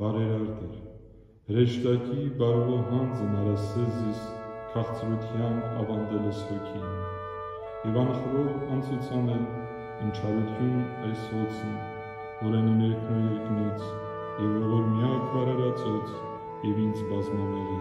բարերարդ էր։ Հրեշտակի բարվո հանձն արասես իս քաղցրության ավանդելս հոգին։ Եվ անխրով անցուցան է ինչարություն այս հոցն, որենի ներքնու երկնից, և որ միակ բարարացոց, և ինձ բազմամեր է